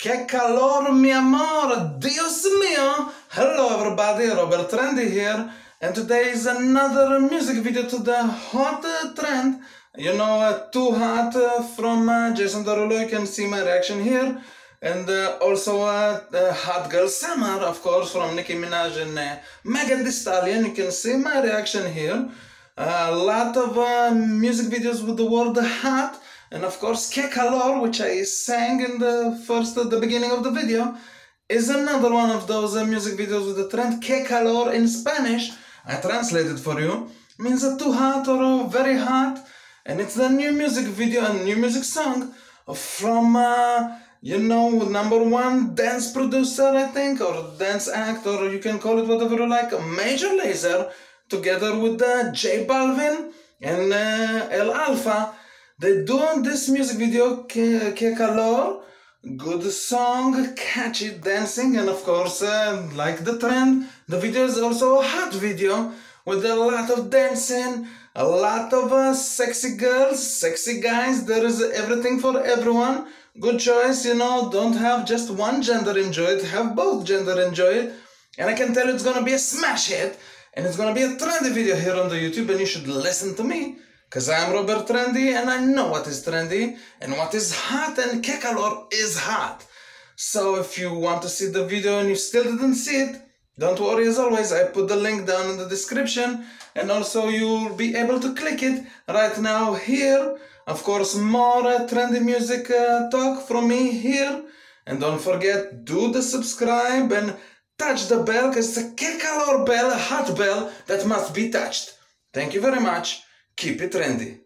Que calor, mi amor! Dios mío! Hello, everybody. Robert Trendy here. And today is another music video to the hot uh, trend. You know, uh, Too Hot uh, from uh, Jason Derulo. You can see my reaction here. And uh, also uh, Hot Girl Summer, of course, from Nicki Minaj and Megan Thee Stallion. You can see my reaction here. a lot of music videos with the word hot and of course Que Calor which I sang in the first at the beginning of the video is another one of those uh, music videos with the trend Que Calor in Spanish. I translated for you. Means uh, too hot or uh, very hot and it's the new music video and new music song from uh, you know number one dance producer I think or dance act or you can call it whatever you like Major Lazer together with uh, J Balvin and uh, El Alfa. They doing this music video, Que, Calor, good song, catchy dancing, and of course, uh, like the trend, the video is also a hot video with a lot of dancing, a lot of uh, sexy girls, sexy guys. There is everything for everyone. Good choice, you know. Don't have just one gender enjoy it, have both gender enjoy it. And I can tell you it's gonna be a smash hit and it's gonna be a trendy video here on the YouTube and you should listen to me because I'm Robert Trendy and I know what is trendy and what is hot and Que Calor is hot. So if you want to see the video and you still didn't see it, don't worry as always, I put the link down in the description and also you'll be able to click it right now here. Of course, more uh, trendy music uh, talk from me here. And don't forget, do the subscribe and touch the bell because it's a Que Calor bell, a hot bell that must be touched. Thank you very much keep it trendy.